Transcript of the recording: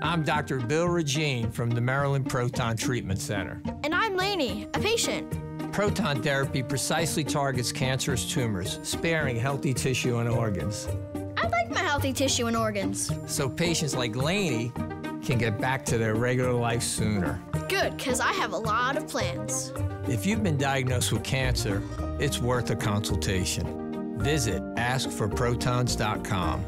I'm Dr. Bill Regine from the Maryland Proton Treatment Center. And I'm Laney, a patient. Proton therapy precisely targets cancerous tumors, sparing healthy tissue and organs. I like my healthy tissue and organs. So patients like Laney can get back to their regular life sooner. Good, because I have a lot of plans. If you've been diagnosed with cancer, it's worth a consultation. Visit askforprotons.com.